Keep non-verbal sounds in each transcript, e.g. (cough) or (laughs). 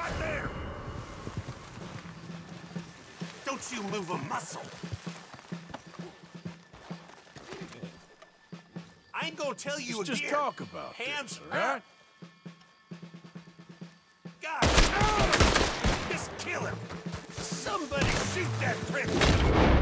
right there! Don't you move a muscle! I ain't gonna tell you Let's again. just talk about Hands this, all right? God! Just kill him! Somebody shoot that prick!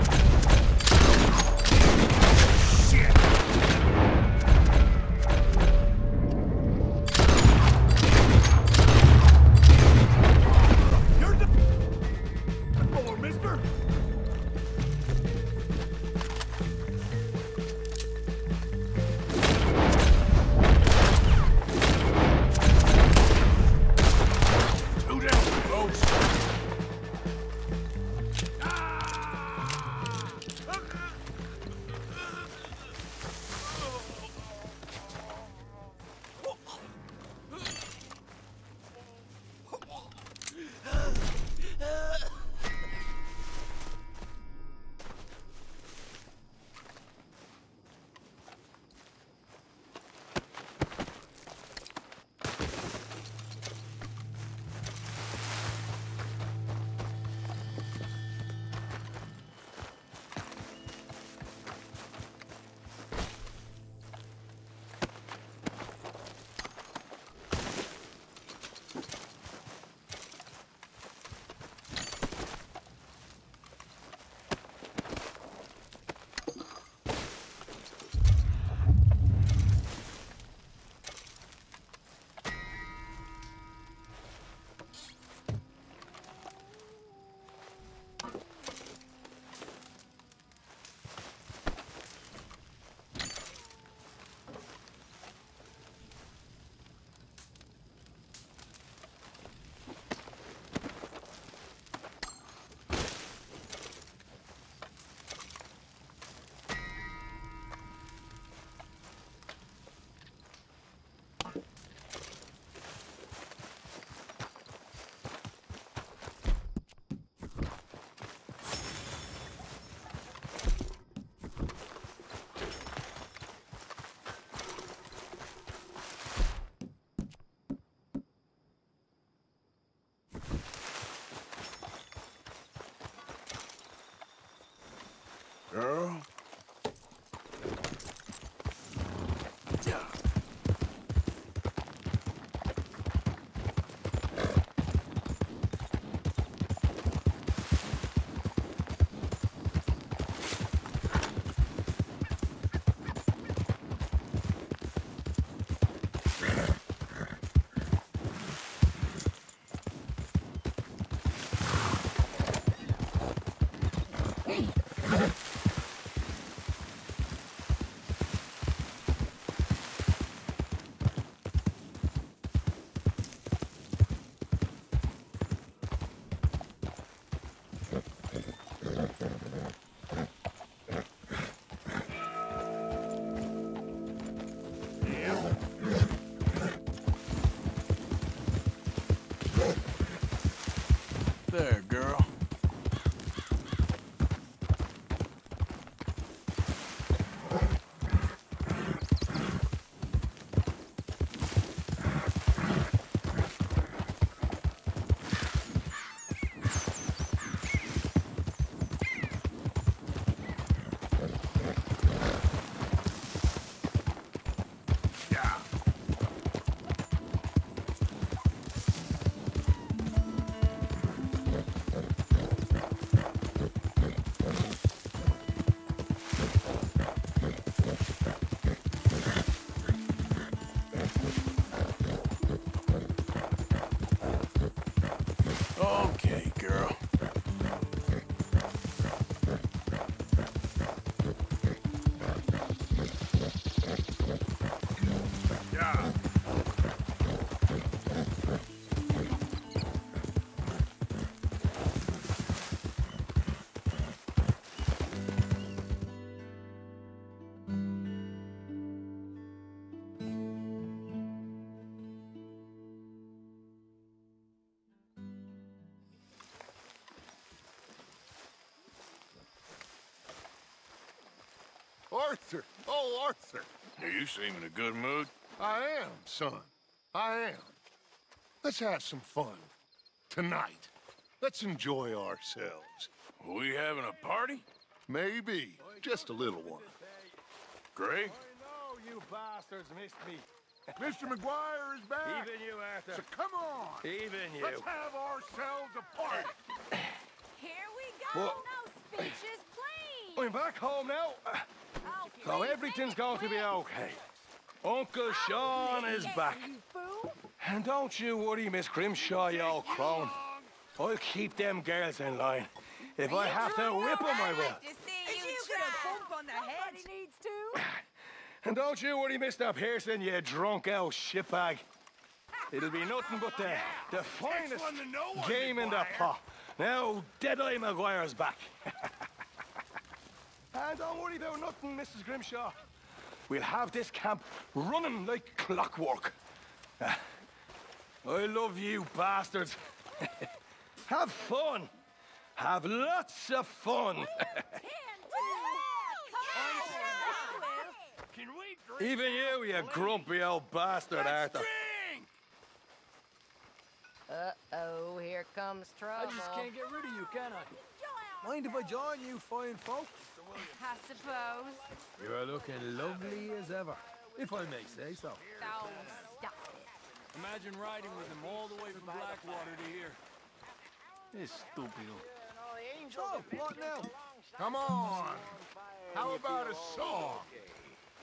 Yeah. Oh, Arthur! You seem in a good mood. I am, son. I am. Let's have some fun. Tonight. Let's enjoy ourselves. We having a party? Maybe. Just a little one. Gray? know you bastards missed me. (laughs) Mr. MacGuire is back. Even you, So Arthur. come on. Even you. Let's have ourselves a party. Here we go. What? No speeches, please. I'm back home now. So everything's going to be okay. Uncle Sean is back. And don't you worry, Miss Grimshaw, you old crone. I'll keep them girls in line. If I have to whip them, I will. like to see you, you get a bump on the head. Somebody needs to. (sighs) And don't you worry, Mr. Pearson, you drunk old shitbag. It'll be nothing but the, the finest one to know one, game in the MacGuire. pot. Now, Deadeye MacGuire's back. (laughs) and don't worry about nothing, Mrs. Grimshaw. We'll have this camp running like clockwork. Ah, I love you bastards. (laughs) have fun. Have lots of fun. (laughs) Ten, two. Come on. Can we drink? Even you, you grumpy old bastard, Arthur. Drink! Uh-oh, here comes trouble. I just can't get rid of you, can I? Mind if I join you fine folks? I suppose. You're looking lovely as ever, if I may say so. Oh, stop it. Imagine riding with him all the way from Blackwater to here. It's stupid. Oh, what now? Come on. How about a song?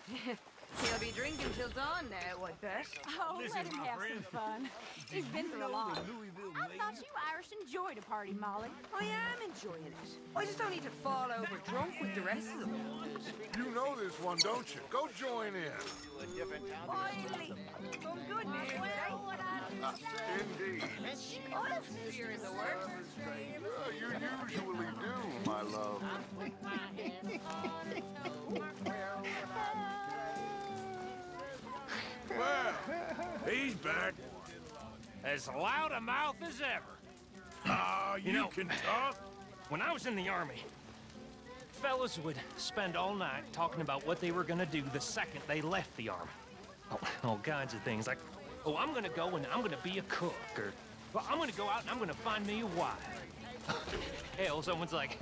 (laughs) He'll be drinking till dawn now, I bet. Oh, let him have some fun. He's been through a lot. I thought you Irish enjoyed a party, Molly. I am enjoying it. I just don't need to fall over drunk with the rest of them. You know this one, don't you? Go join in. Finally! Some good news? Well, what I Indeed. Oh, that's fear in the works. Uh, you usually do, my love. (laughs) Well, he's back. As loud a mouth as ever. Ah, you, know- can talk? When I was in the army, fellas would spend all night talking about what they were gonna do the second they left the army. Oh, all kinds of things like, oh, I'm gonna go and I'm gonna be a cook, or well, I'm gonna go out and I'm gonna find me a wife. (laughs) Hell, someone's like,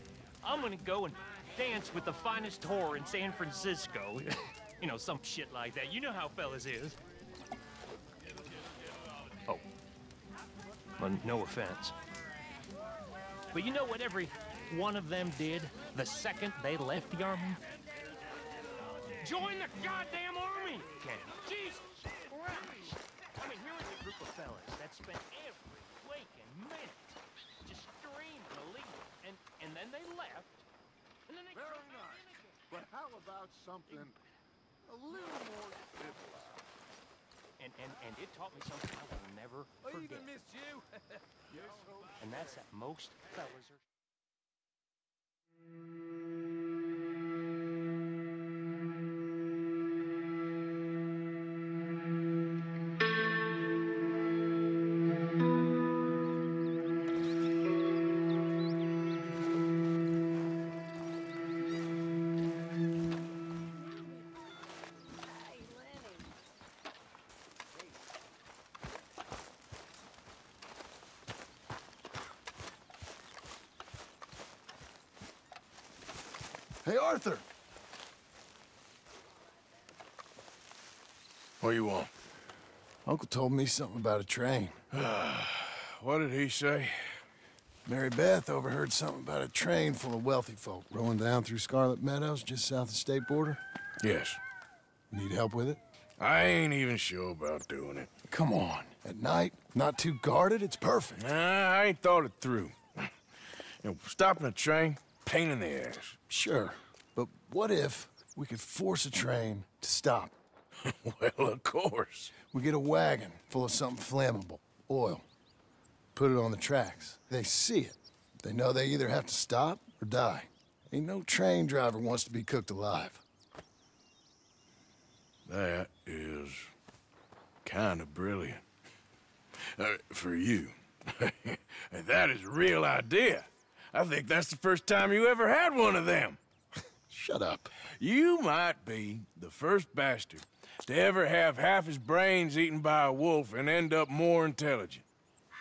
(laughs) I'm gonna go and dance with the finest whore in San Francisco. (laughs) you know, some shit like that. You know how fellas is. Oh. Well, no offense. But you know what every one of them did the second they left the army? Join the goddamn army! Jesus Christ! I mean, here was a group of fellas that spent every waking minute just streaming the lead, and and then they left, and then they Very nice. But how about something a little more civilized? And and and it taught me something I will never oh, I forget. even missed you. (laughs) And that's that most fellas are. Hey, Arthur. What you want? Uncle told me something about a train. (sighs) What did he say? Mary Beth overheard something about a train full of wealthy folk rolling down through Scarlet Meadows just south of the state border. Yes. Need help with it? I ain't even sure about doing it. Come on. At night, not too guarded, it's perfect. Nah, I ain't thought it through. (laughs) You know, stopping a train, pain in the ass. Sure. What if we could force a train to stop? (laughs) well, of course. We get a wagon full of something flammable, oil. Put it on the tracks. They see it. They know they either have to stop or die. Ain't no train driver wants to be cooked alive. That is kind of brilliant. Uh, for you. (laughs) that is a real idea. I think that's the first time you ever had one of them. Shut up. You might be the first bastard to ever have half his brains eaten by a wolf and end up more intelligent.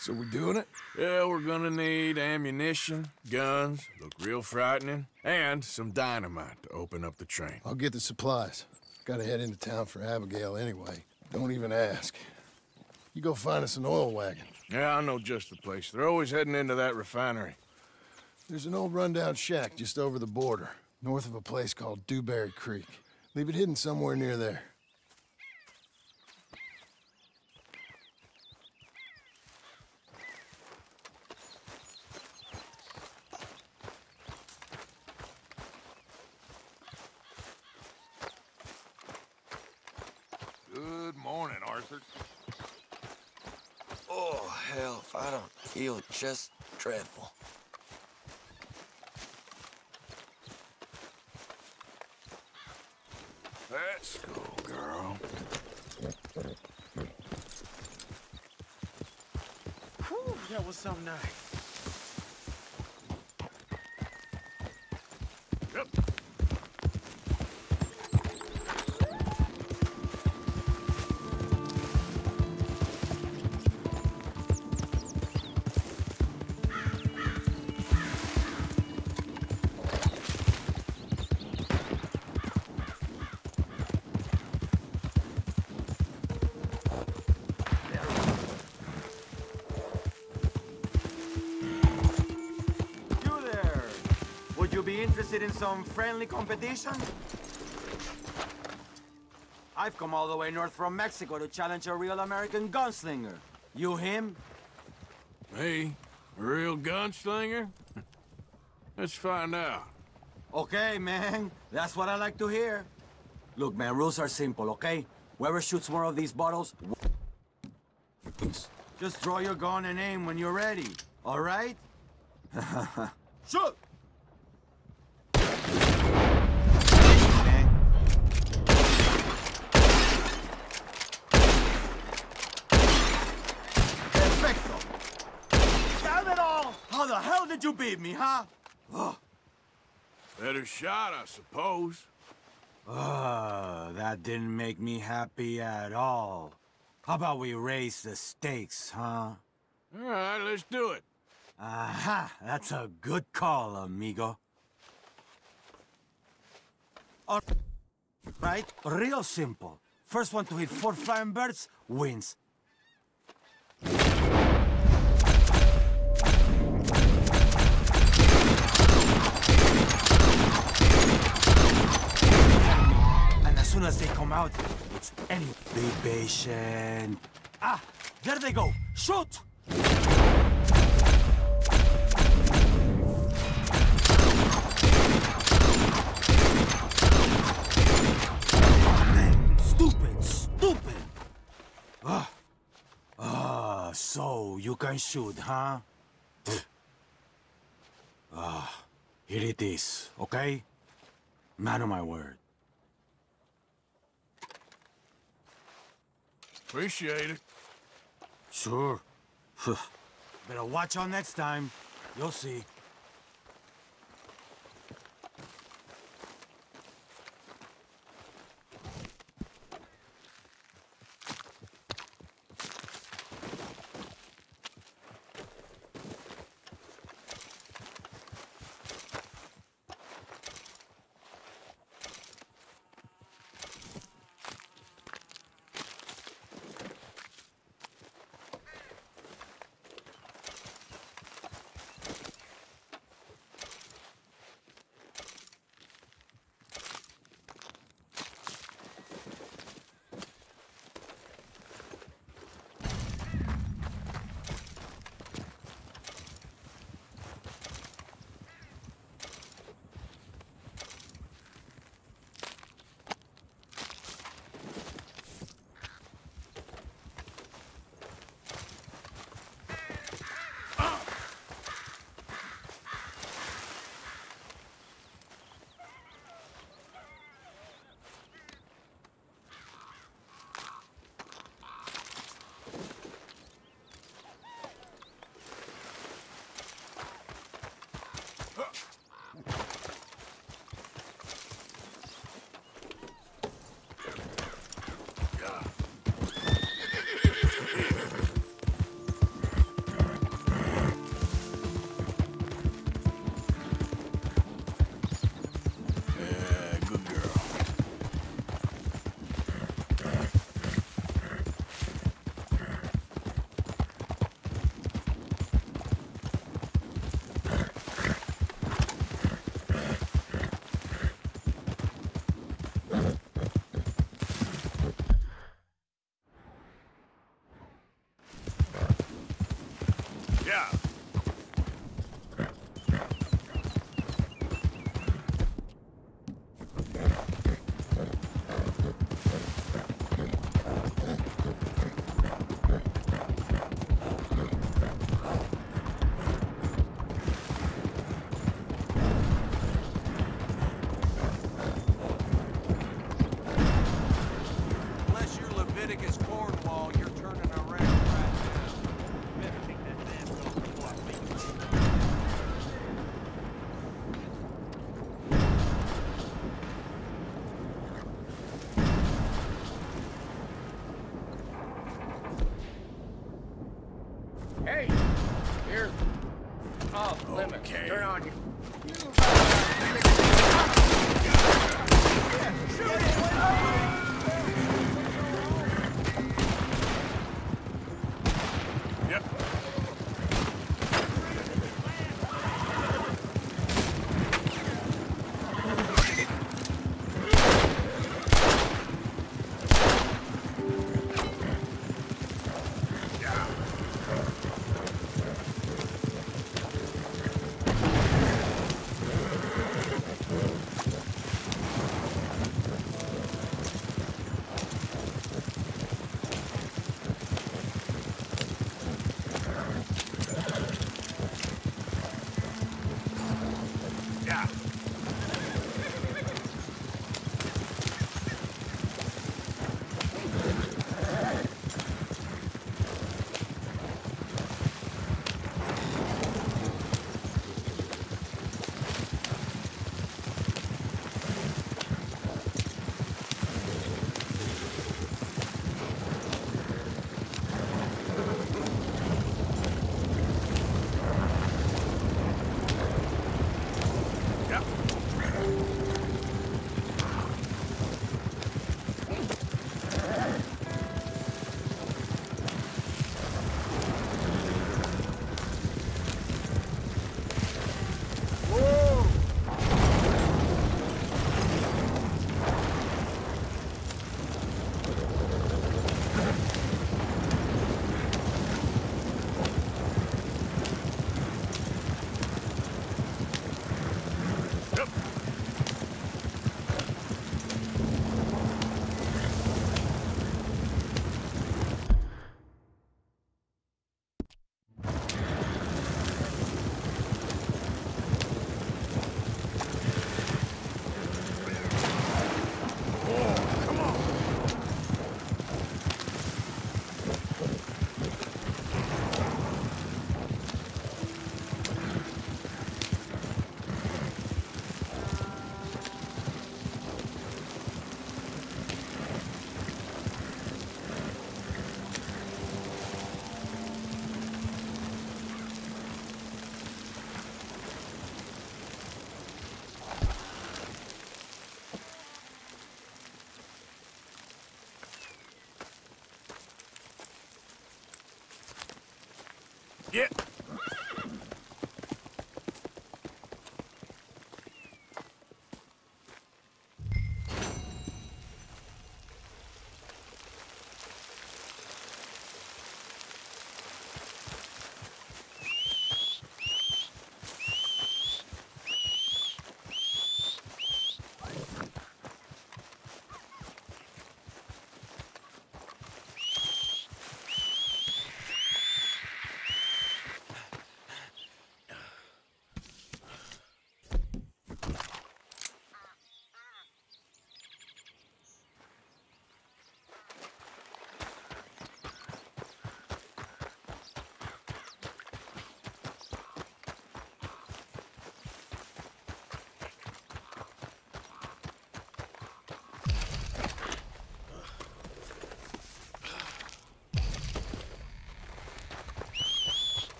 So we doing it? Yeah, we're gonna need ammunition, guns, look real frightening, and some dynamite to open up the train. I'll get the supplies. Gotta head into town for Abigail anyway. Don't even ask. You go find us an oil wagon. Yeah, I know just the place. They're always heading into that refinery. There's an old rundown shack just over the border, north of a place called Dewberry Creek. Leave it hidden somewhere near there. Good morning, Arthur. Oh, hell, if I don't feel just dreadful. Let's go, girl. Whew, that was some night. Be interested in some friendly competition? I've come all the way north from Mexico to challenge a real American gunslinger. You him? Me? A real gunslinger? (laughs) Let's find out. Okay, man. That's what I like to hear. Look, man, rules are simple, okay? Whoever shoots more of these bottles... (laughs) Just draw your gun and aim when you're ready, all right? (laughs) Shoot! Man. Perfecto! Damn it all! How you beat me, huh? Ugh. Better shot, I suppose. Uh, that didn't make me happy at all. How about we raise the stakes, huh? All right, let's do it. Aha, that's a good call, amigo. All right, real simple. First one to hit four flying birds wins. Soon as they come out, it's any. Be patient. Ah, there they go. Shoot! Stupid, stupid. Ah, ah, so you can shoot, huh? ah, here it is, okay? Man of my word. Appreciate it. Sure. (laughs) Better watch out next time. You'll see.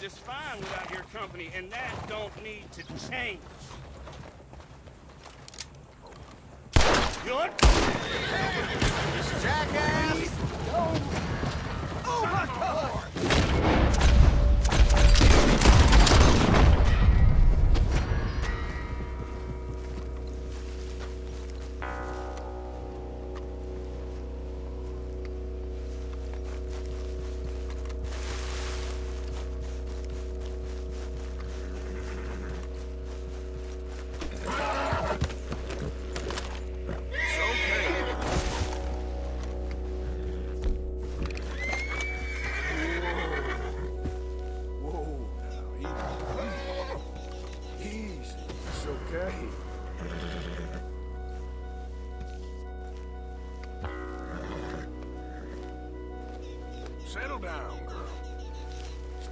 Just fine without your company, and that don't need to change. What? Jackass! Oh my god!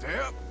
Step.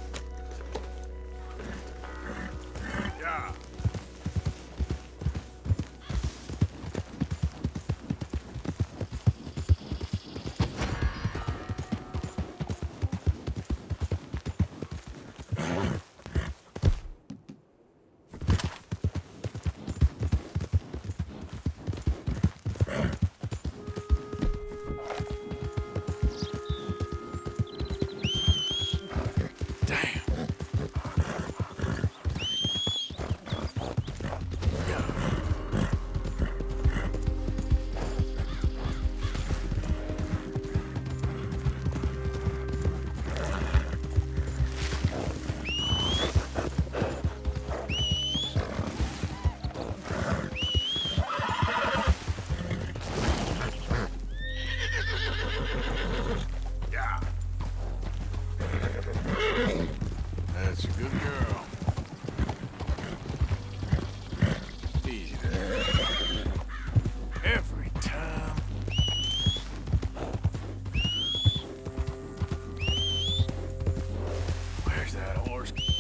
That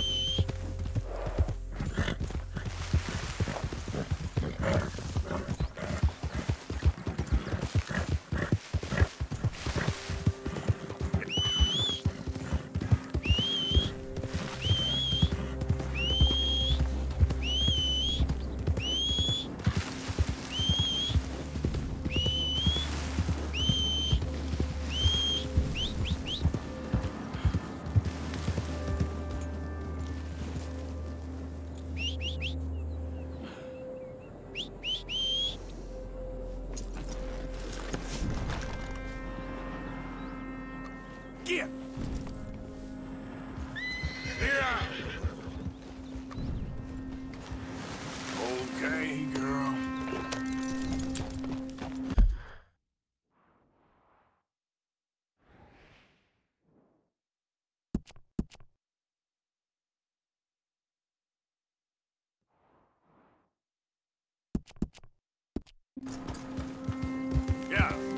Yeah.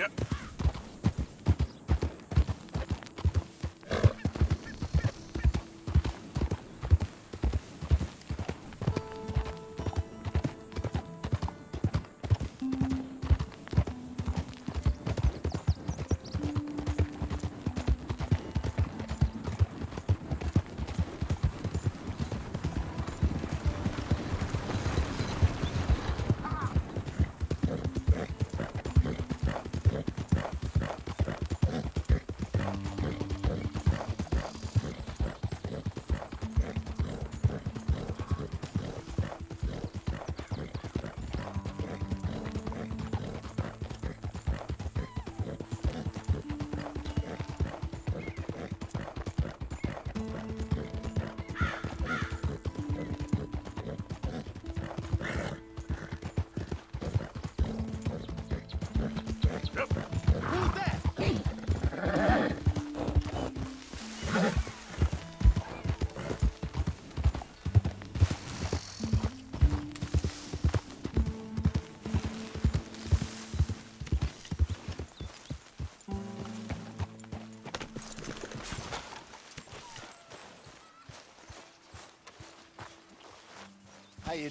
Yep.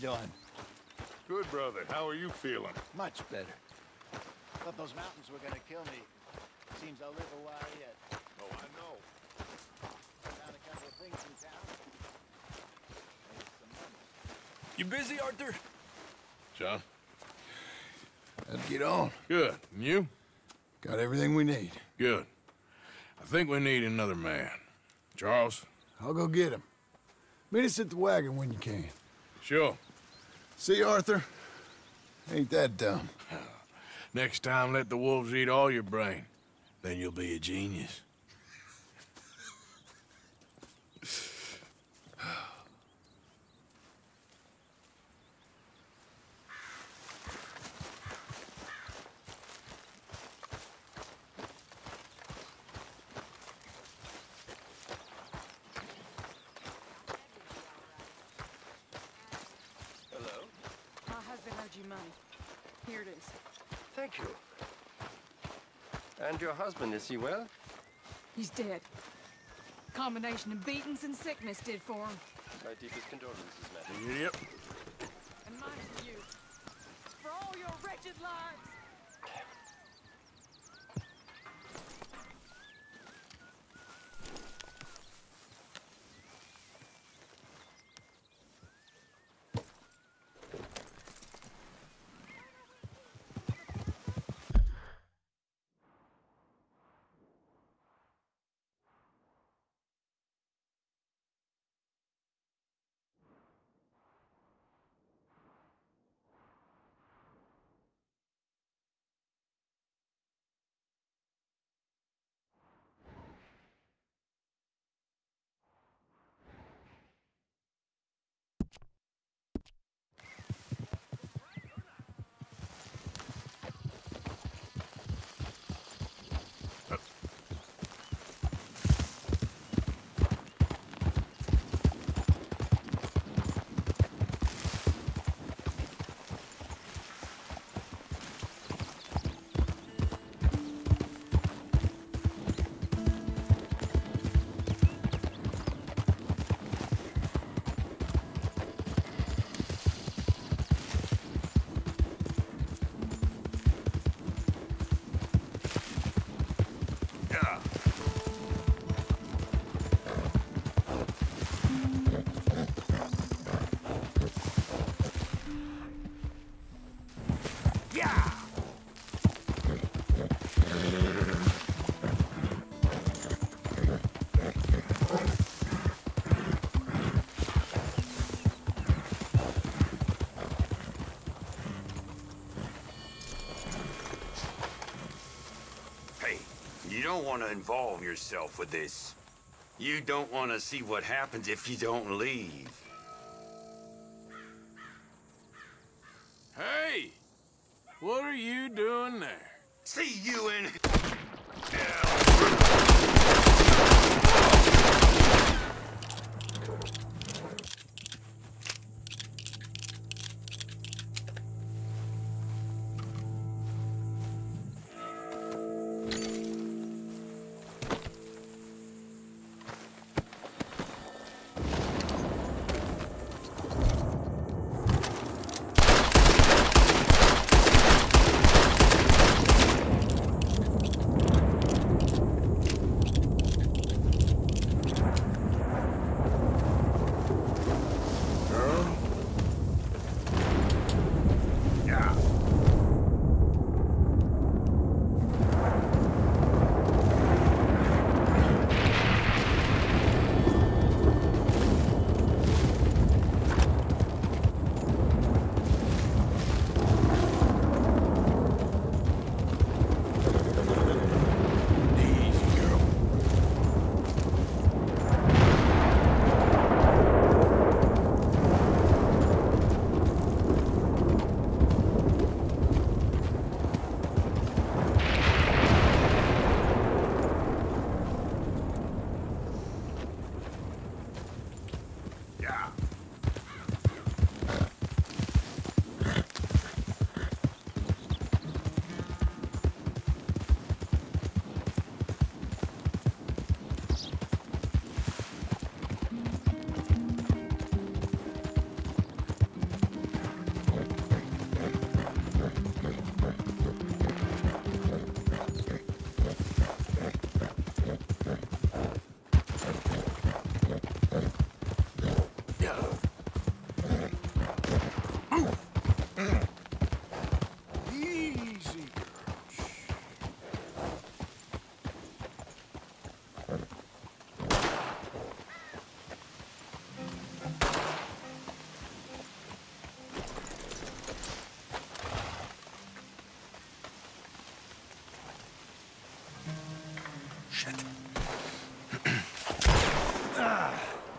You doing? Good, brother. How are you feeling? Much better. Thought those mountains were gonna kill me. Seems I'll live a while yet. Oh, I know. Found a couple of things in town. Some money. You busy, Arthur? John? Let's get on. Good. And you? Got everything we need. Good. I think we need another man. Charles? I'll go get him. Meet us at the wagon when you can. Sure. See, Arthur? Ain't that dumb. Next time, let the wolves eat all your brain. Then you'll be a genius. Hello. My husband owed you money. Here it is. Thank you. And your husband, is he well? He's dead. Combination of beatings and sickness did for him. My deepest condolences, madam. Yep. And mine to you. For all your wretched lives. Don't want to involve yourself with this. You don't want to see what happens if you don't leave.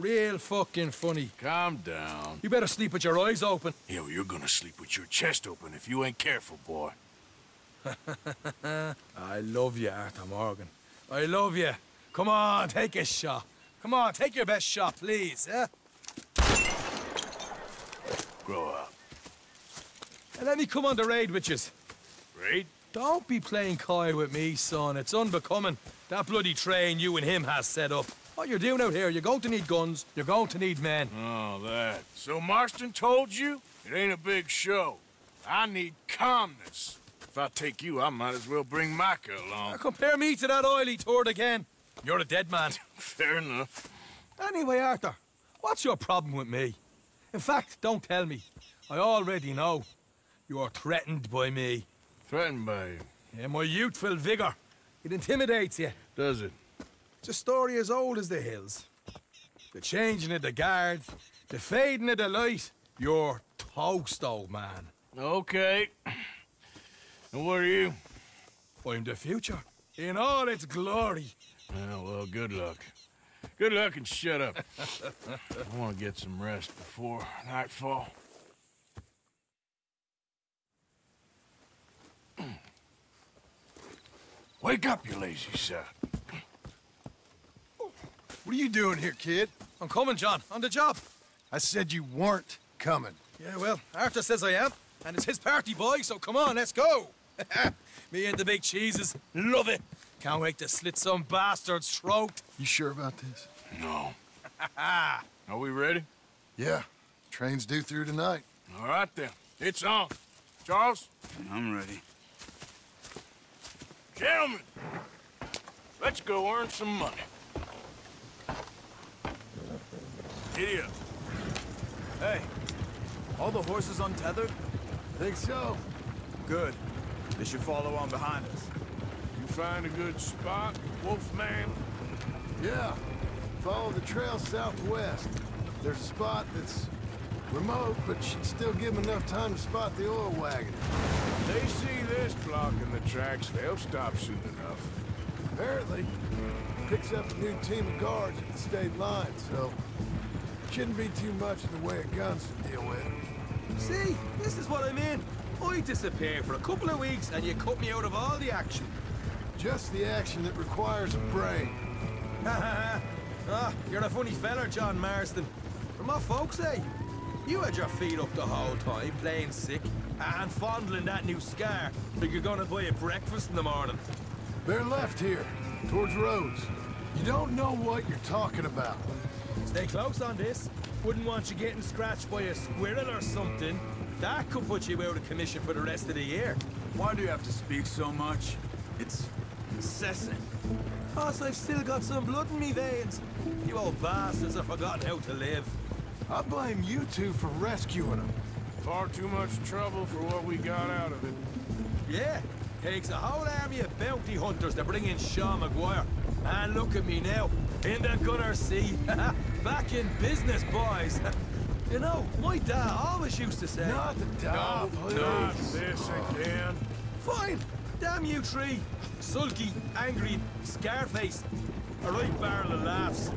Real fucking funny. Calm down. You better sleep with your eyes open. Yo, you're gonna sleep with your chest open if you ain't careful, boy. (laughs) I love you, Arthur Morgan. I love you. Come on, take a shot. Come on, take your best shot, please, eh? Grow up. And let me come on the raid with yous. Raid? Don't be playing coy with me, son. It's unbecoming. That bloody train you and him has set up. What you're doing out here, you're going to need guns, you're going to need men. Oh, that. So Marston told you? It ain't a big show. I need calmness. If I take you, I might as well bring Micah along. Now compare me to that oily turd again. You're a dead man. (laughs) Fair enough. Anyway, Arthur, what's your problem with me? In fact, don't tell me. I already know. You're threatened by me. Threatened by you. Yeah, my youthful vigor. It intimidates you. Does it? It's a story as old as the hills. The changing of the guard, the fading of the light. You're toast, old man. Okay. And what are you? I'm the future. In all its glory. Well, well, good luck. Good luck and shut up. I want to get some rest before nightfall. Wake up, you lazy sod. What are you doing here, kid? I'm coming, John. On the job. I said you weren't coming. Yeah, well, Arthur says I am. And it's his party, boy, so come on, let's go. (laughs) Me and the big cheeses. Love it. Can't wait to slit some bastard's throat. You sure about this? No. (laughs) Are we ready? Yeah. Train's due through tonight. All right, then. It's on. Charles? I'm ready. Gentlemen, let's go earn some money. Giddy up. Hey, all the horses untethered? Think so? Good. They should follow on behind us. You find a good spot, Wolfman? Yeah. Follow the trail southwest. There's a spot that's remote, but should still give them enough time to spot the oil wagon. They see this blocking the tracks, they'll stop soon enough. Apparently, picks up a new team of guards at the state line, so shouldn't be too much in the way of guns to deal with. See, this is what I mean. I disappear for a couple of weeks and you cut me out of all the action. Just the action that requires a brain. (laughs) ah, you're a funny feller, John Marston. From what folks say, you had your feet up the whole time, playing sick, and fondling that new scar like you're gonna buy a breakfast in the morning. They're left here, towards Rhodes. You don't know what you're talking about. Stay close on this. Wouldn't want you getting scratched by a squirrel or something. That could put you out of commission for the rest of the year. Why do you have to speak so much? It's incessant. Cause I've still got some blood in me veins. You old bastards have forgotten how to live. I blame you two for rescuing them. Far too much trouble for what we got out of it. Yeah, takes a whole army of bounty hunters to bring in Sean MacGuire. And look at me now, in the gunner seat. Back in business, boys. (laughs) You know, my dad always used to say... Not the dog, please. Not this again. Fine! Damn you three! Sulky, angry, scar-faced. A right barrel of laughs.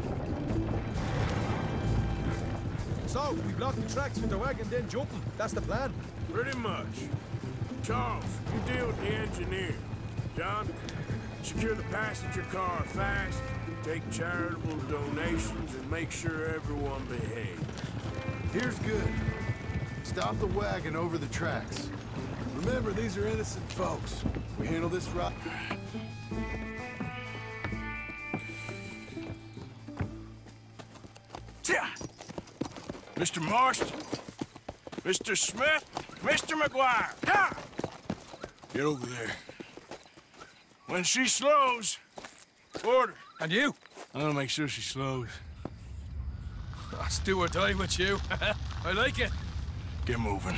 So, we block the tracks with the wagon, then jump 'em. That's the plan. Pretty much. Charles, you deal with the engineer. John, secure the passenger car fast, take charitable donations, and make sure everyone behaves. Here's good. Stop the wagon over the tracks. Remember, these are innocent folks. We handle this right. Yeah. Mr. Marston, Mr. Smith, Mr. MacGuire, ha! Get over there. When she slows, order. And you? I'm gonna make sure she slows. Let's do or die with you. (laughs) I like it. Get moving.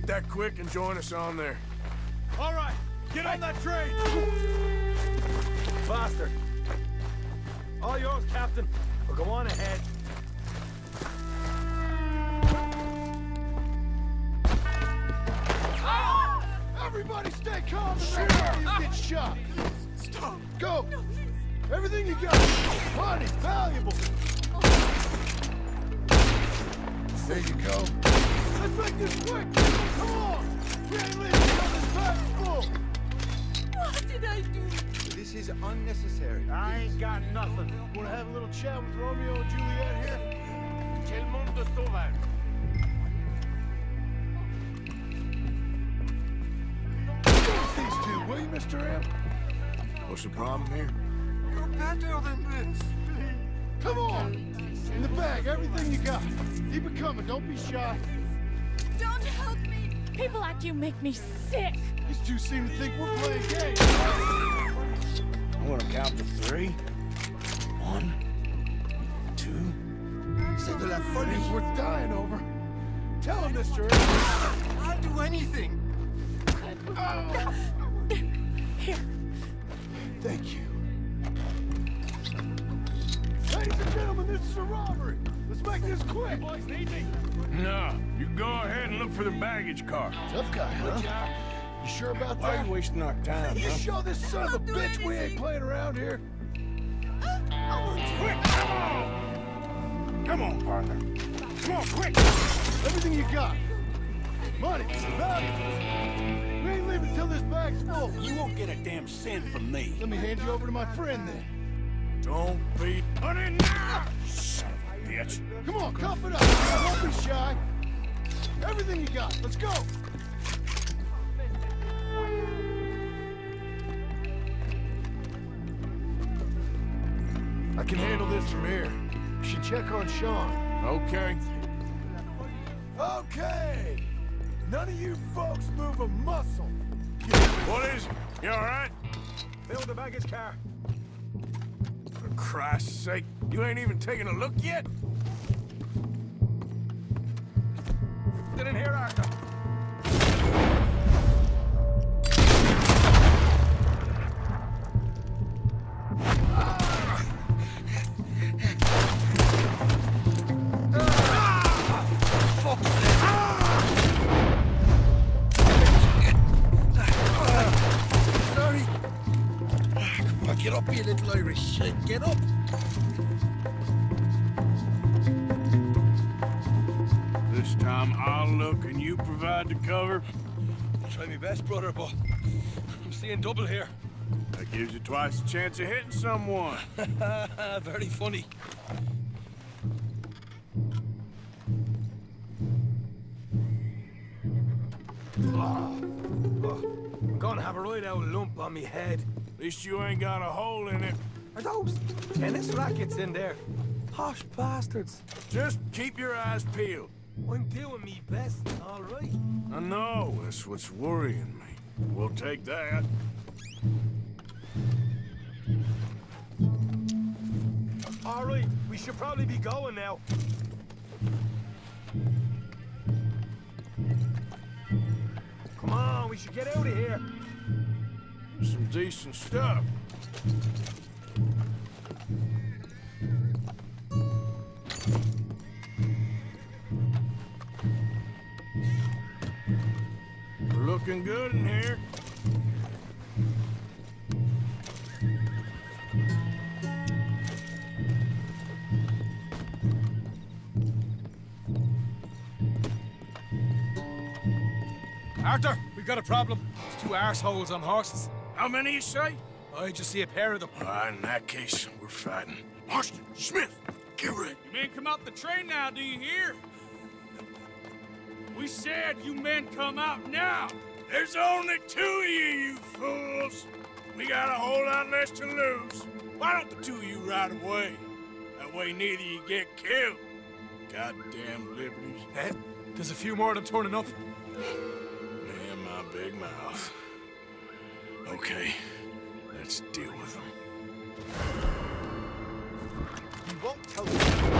Make that quick and join us on there. All right, get on that train! Faster. All yours, Captain. Or go on ahead. Ah! Everybody stay calm sure. you get shot. Stop. Go. Everything you got. Money, valuable. There you go. Let's make this quick. Is unnecessary. I ain't got nothing. Want to have a little chat with Romeo and Juliet here? Quel monde sauvage. These two, will you, Mr. M? What's the problem here? You're better than this. Come on. In the bag, everything you got. Keep it coming. Don't be shy. Don't help me. People like you make me sick. These two seem to think we're playing games. I'm gonna count to three. One, two. C'est de la folie. Things dying over. Tell him, Mr. I'll do anything. Here. Thank you. Ladies and gentlemen, this is a robbery. Let's make this quick. Boys need me. No, you go ahead and look for the baggage car. Tough guy, huh? You sure about Why are that? you wasting our time, You huh? show this son of a I'll do bitch we ain't playing around here. Quick, come on! Come on, partner. Come on, quick! Everything you got. Money, valuables. We ain't leaving till this bag's full. You won't get a damn cent from me. Let me hand you over to my friend then. Don't be... Put it now! Son of a bitch. Come on, cuff it up. Don't be shy. Everything you got. Let's go. Can handle this from here. You should check on Sean. Okay. Okay. None of you folks move a muscle. What is it? You all right? Fill the baggage car. For Christ's sake, you ain't even taking a look yet? Get in here, Arthur. Seeing double here. That gives you twice the chance of hitting someone. (laughs) Very funny. I'm gonna have a right out lump on me head. At least you ain't got a hole in it. Are those tennis rackets in there? Posh bastards. Just keep your eyes peeled. I'm doing me best, all right. I know, that's what's worrying me. We'll take that. All right, we should probably be going now. Come on, we should get out of here. Some decent stuff. Looking good in here. Arthur, we've got a problem. There's two arseholes on horses. How many you say? I just see a pair of them. Right, in that case, we're fighting. Marston, Smith, get ready. You men come out the train now, do you hear? We said you men come out now. There's only two of you, you fools. We got a whole lot less to lose. Why don't the two of you ride away? That way neither you get killed. Goddamn liberties. Ed, there's a few more of them turning up. Man, my big mouth. Okay, let's deal with them. You won't tell me.